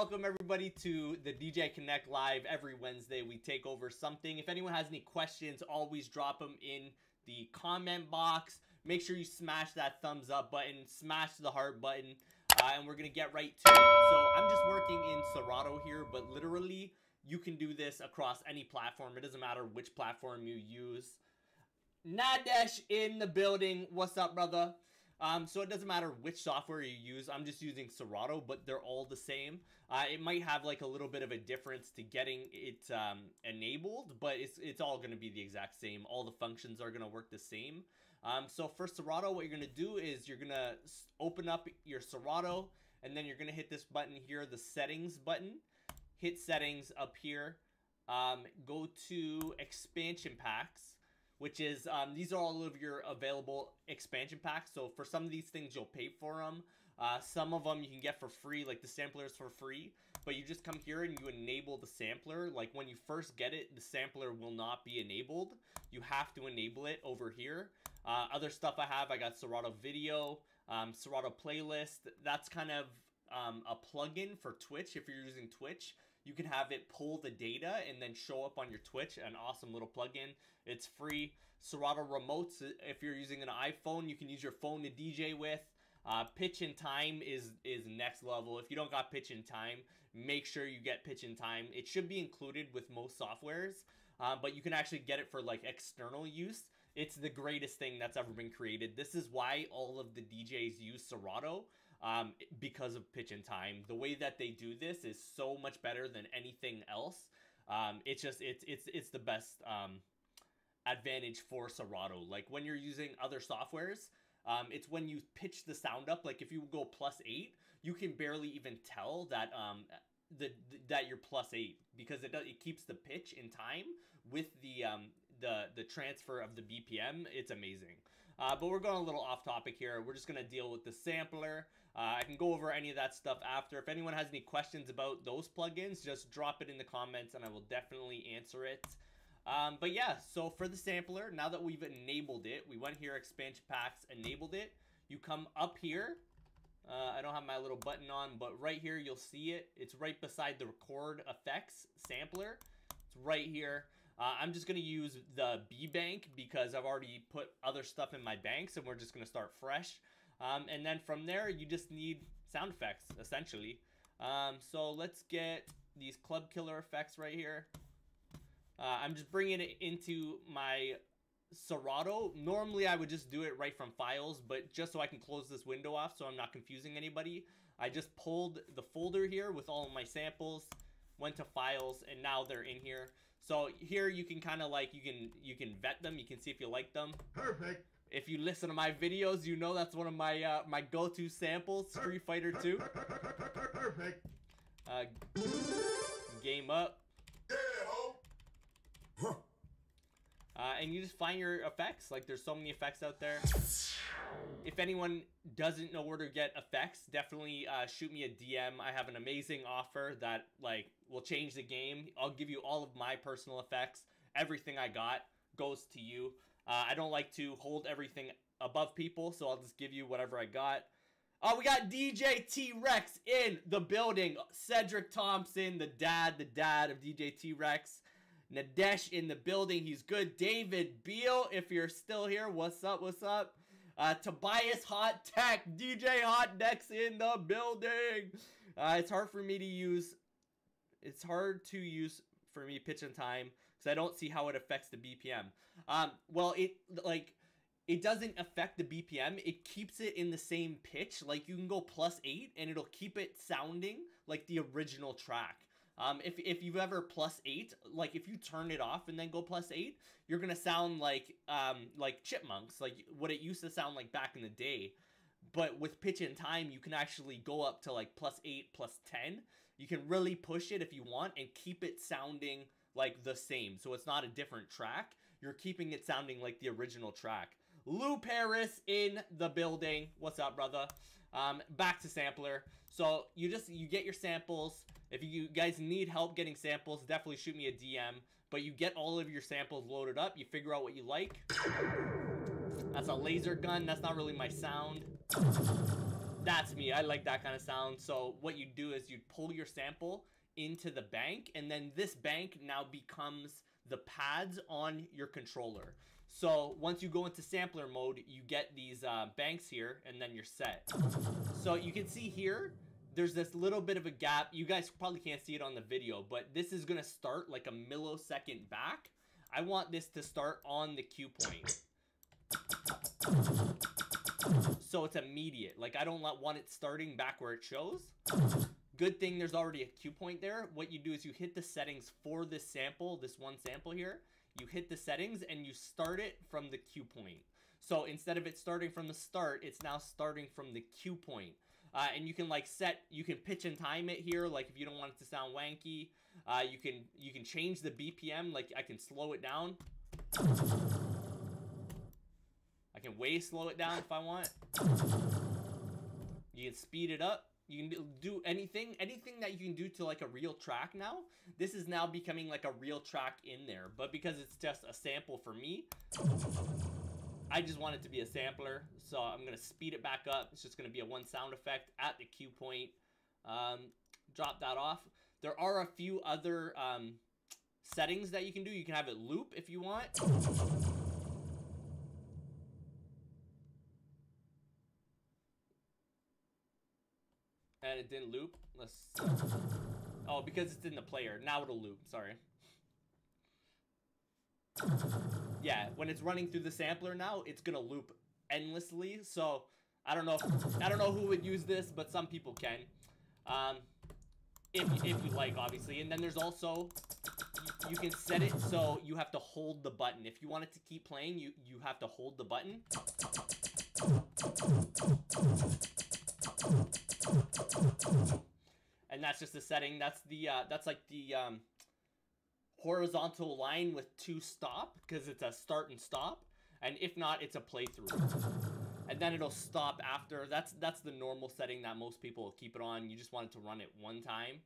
Welcome everybody to the DJ Connect Live. Every Wednesday, we take over something. If anyone has any questions, always drop them in the comment box. Make sure you smash that thumbs up button, smash the heart button, uh, and we're gonna get right to it. So I'm just working in Serato here, but literally, you can do this across any platform. It doesn't matter which platform you use. Nadesh in the building. What's up, brother? Um, so it doesn't matter which software you use. I'm just using Serato, but they're all the same. Uh, it might have like a little bit of a difference to getting it um, enabled, but it's it's all going to be the exact same. All the functions are going to work the same. Um, so for Serato, what you're going to do is you're going to open up your Serato, and then you're going to hit this button here, the settings button. Hit settings up here. Um, go to expansion packs which is um, these are all of your available expansion packs. So for some of these things, you'll pay for them. Uh, some of them you can get for free, like the samplers for free. But you just come here and you enable the sampler. Like when you first get it, the sampler will not be enabled. You have to enable it over here. Uh, other stuff I have, I got Serato Video, um, Serato Playlist. That's kind of um, a plugin for Twitch if you're using Twitch you can have it pull the data and then show up on your Twitch. An awesome little plugin. It's free. Serato remotes. If you're using an iPhone, you can use your phone to DJ with. Uh, pitch and time is is next level. If you don't got pitch and time, make sure you get pitch and time. It should be included with most softwares, uh, but you can actually get it for like external use. It's the greatest thing that's ever been created. This is why all of the DJs use Serato um, because of pitch and time. The way that they do this is so much better than anything else. Um, it's just it's it's it's the best um, advantage for Serato. Like when you're using other softwares, um, it's when you pitch the sound up. Like if you go plus eight, you can barely even tell that um the, that you're plus eight because it does it keeps the pitch in time with the um the the transfer of the BPM. It's amazing. Uh, but we're going a little off topic here. We're just gonna deal with the sampler. Uh, I can go over any of that stuff after. If anyone has any questions about those plugins, just drop it in the comments and I will definitely answer it. Um, but yeah, so for the sampler, now that we've enabled it, we went here, expansion packs, enabled it. You come up here. Uh, I don't have my little button on, but right here you'll see it. It's right beside the record effects sampler. It's right here. Uh, I'm just going to use the B bank because I've already put other stuff in my banks and we're just going to start fresh. Um, and then from there, you just need sound effects, essentially. Um, so let's get these club killer effects right here. Uh, I'm just bringing it into my Serato. Normally, I would just do it right from files, but just so I can close this window off so I'm not confusing anybody, I just pulled the folder here with all of my samples, went to files, and now they're in here. So here you can kind of like, you can you can vet them, you can see if you like them. Perfect. If you listen to my videos, you know that's one of my uh, my go-to samples, Street Fighter 2. Perfect. Uh, game up. Uh, and you just find your effects. Like, there's so many effects out there. If anyone doesn't know where to get effects, definitely uh, shoot me a DM. I have an amazing offer that, like, will change the game. I'll give you all of my personal effects. Everything I got goes to you. Uh, I don't like to hold everything above people, so I'll just give you whatever I got. Oh, we got DJ T-Rex in the building. Cedric Thompson, the dad, the dad of DJ T-Rex. Nadesh in the building. He's good. David Beal, if you're still here, what's up? What's up? Uh, Tobias Hot Tech, DJ Hot Decks in the building. Uh, it's hard for me to use. It's hard to use for me pitch and time because I don't see how it affects the BPM. Um, well, it like it doesn't affect the BPM. It keeps it in the same pitch. Like you can go plus eight and it'll keep it sounding like the original track. Um, if, if you've ever plus eight, like if you turn it off and then go plus eight, you're gonna sound like um, like chipmunks, like what it used to sound like back in the day. But with pitch and time, you can actually go up to like plus eight, plus ten. You can really push it if you want and keep it sounding like the same. So it's not a different track. You're keeping it sounding like the original track. Lou Paris in the building. What's up, brother? Um, back to sampler. So you just you get your samples. If you guys need help getting samples, definitely shoot me a DM. But you get all of your samples loaded up. You figure out what you like. That's a laser gun. That's not really my sound. That's me. I like that kind of sound. So what you do is you pull your sample into the bank, and then this bank now becomes the pads on your controller. So once you go into sampler mode, you get these uh, banks here, and then you're set. So you can see here, there's this little bit of a gap. You guys probably can't see it on the video, but this is gonna start like a millisecond back. I want this to start on the cue point. So it's immediate. Like I don't want it starting back where it shows. Good thing there's already a cue point there. What you do is you hit the settings for this sample, this one sample here. You hit the settings and you start it from the cue point. So instead of it starting from the start, it's now starting from the cue point. Uh, and you can like set, you can pitch and time it here. Like if you don't want it to sound wanky, uh, you can you can change the BPM. Like I can slow it down. I can way slow it down if I want. You can speed it up. You can do anything, anything that you can do to like a real track now. This is now becoming like a real track in there. But because it's just a sample for me, I just want it to be a sampler. So I'm going to speed it back up. It's just going to be a one sound effect at the cue point. Um, drop that off. There are a few other um, settings that you can do. You can have it loop if you want. And it didn't loop. Let's. Oh, because it's in the player. Now it'll loop. Sorry. Yeah, when it's running through the sampler now, it's gonna loop endlessly. So I don't know. If, I don't know who would use this, but some people can. Um, if if you like, obviously. And then there's also you can set it so you have to hold the button. If you want it to keep playing, you you have to hold the button. And that's just the setting. That's the uh, that's like the um, horizontal line with two stop because it's a start and stop. And if not, it's a playthrough. And then it'll stop after. That's that's the normal setting that most people keep it on. You just want it to run it one time,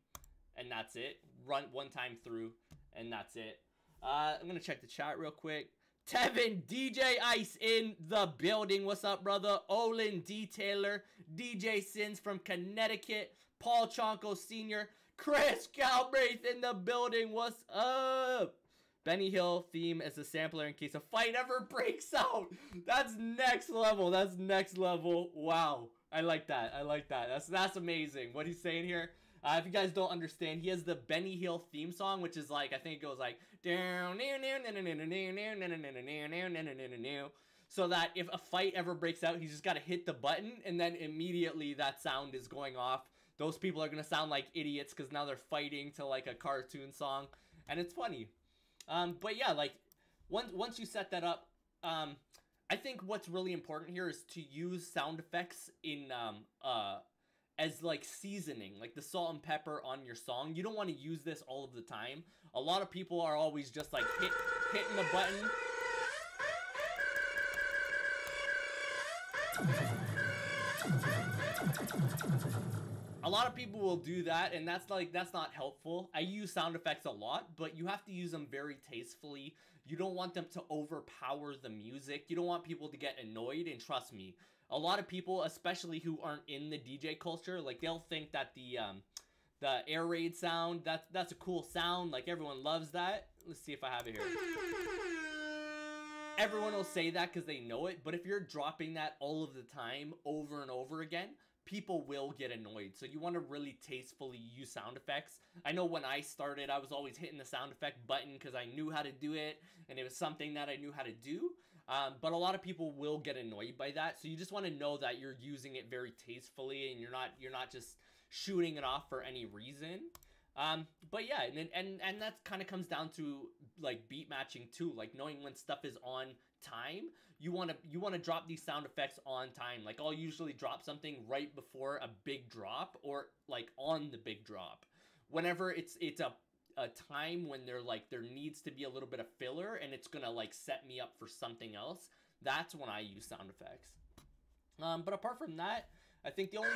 and that's it. Run one time through, and that's it. Uh, I'm gonna check the chat real quick. Tevin, DJ Ice in the building. What's up, brother? Olin D. Taylor, DJ Sins from Connecticut, Paul Chonko Sr., Chris Galbraith in the building. What's up? Benny Hill theme as a sampler in case a fight ever breaks out. That's next level. That's next level. Wow. I like that. I like that. That's that's amazing. What he's saying here. Uh, if you guys don't understand, he has the Benny Hill theme song, which is like I think it goes like so that if a fight ever breaks out, he's just got to hit the button, and then immediately that sound is going off. Those people are gonna sound like idiots because now they're fighting to like a cartoon song, and it's funny. Um, but yeah, like once once you set that up, um, I think what's really important here is to use sound effects in um, uh, as like seasoning, like the salt and pepper on your song. You don't want to use this all of the time. A lot of people are always just like hit hitting the button. A lot of people will do that and that's like that's not helpful. I use sound effects a lot, but you have to use them very tastefully. You don't want them to overpower the music. You don't want people to get annoyed and trust me, a lot of people, especially who aren't in the DJ culture, like they'll think that the um, the air raid sound that's that's a cool sound. Like everyone loves that. Let's see if I have it here. Everyone will say that because they know it, but if you're dropping that all of the time, over and over again, people will get annoyed. So you want to really tastefully use sound effects. I know when I started, I was always hitting the sound effect button because I knew how to do it, and it was something that I knew how to do. Um, but a lot of people will get annoyed by that. So you just want to know that you're using it very tastefully and you're not you're not just shooting it off for any reason. Um, but yeah, and and and that kind of comes down to like beat matching too, like knowing when stuff is on time. You want to you want to drop these sound effects on time. Like I'll usually drop something right before a big drop or like on the big drop. Whenever it's it's a a time when they're like there needs to be a little bit of filler and it's gonna like set me up for something else that's when i use sound effects um but apart from that i think the only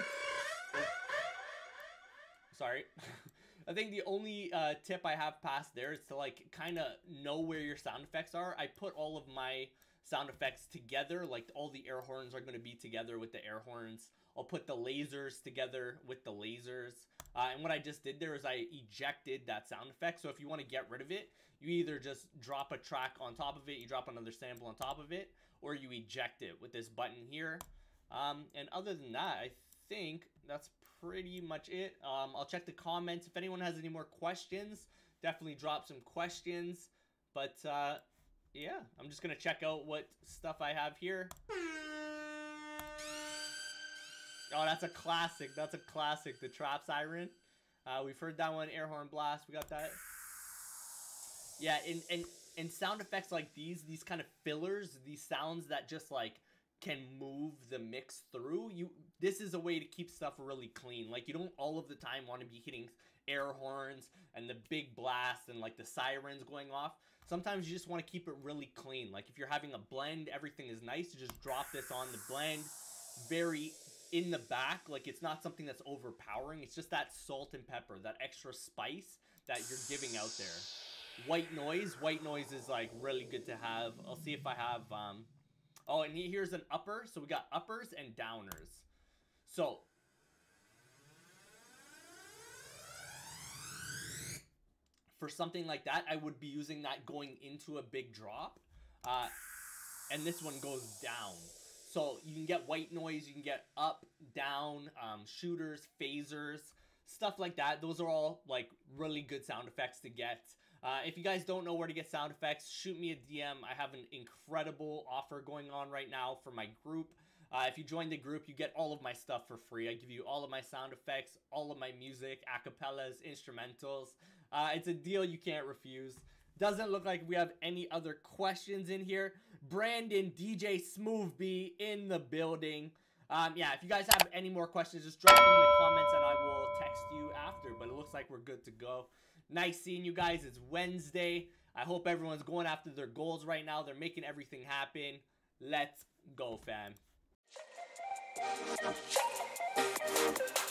sorry i think the only uh tip i have past there is to like kind of know where your sound effects are i put all of my sound effects together. Like all the air horns are going to be together with the air horns. I'll put the lasers together with the lasers. Uh, and what I just did there is I ejected that sound effect. So if you want to get rid of it, you either just drop a track on top of it, you drop another sample on top of it, or you eject it with this button here. Um, and other than that, I think that's pretty much it. Um, I'll check the comments. If anyone has any more questions, definitely drop some questions. But uh, yeah, I'm just going to check out what stuff I have here. Oh, that's a classic. That's a classic. The trap siren. Uh, we've heard that one. Air horn blast. We got that. Yeah, and and and sound effects like these, these kind of fillers, these sounds that just like can move the mix through. You this is a way to keep stuff really clean. Like you don't all of the time want to be hitting air horns and the big blast and like the sirens going off. Sometimes you just want to keep it really clean. Like if you're having a blend, everything is nice. You just drop this on the blend. Very in the back. Like it's not something that's overpowering. It's just that salt and pepper, that extra spice that you're giving out there. White noise. White noise is like really good to have. I'll see if I have. Um, oh, and here's an upper. So we got uppers and downers. So for something like that, I would be using that going into a big drop. Uh, and this one goes down. So you can get white noise, you can get up, down, um, shooters, phasers, stuff like that. Those are all like really good sound effects to get. Uh, if you guys don't know where to get sound effects, shoot me a DM. I have an incredible offer going on right now for my group. Uh, if you join the group, you get all of my stuff for free. I give you all of my sound effects, all of my music, acapellas, instrumentals. Uh, it's a deal you can't refuse. Doesn't look like we have any other questions in here. Brandon DJ Smoothby in the building. Um, yeah, if you guys have any more questions, just drop them in the comments and I will text you after. But it looks like we're good to go. Nice seeing you guys. It's Wednesday. I hope everyone's going after their goals right now. They're making everything happen. Let's go, fam. Thank you.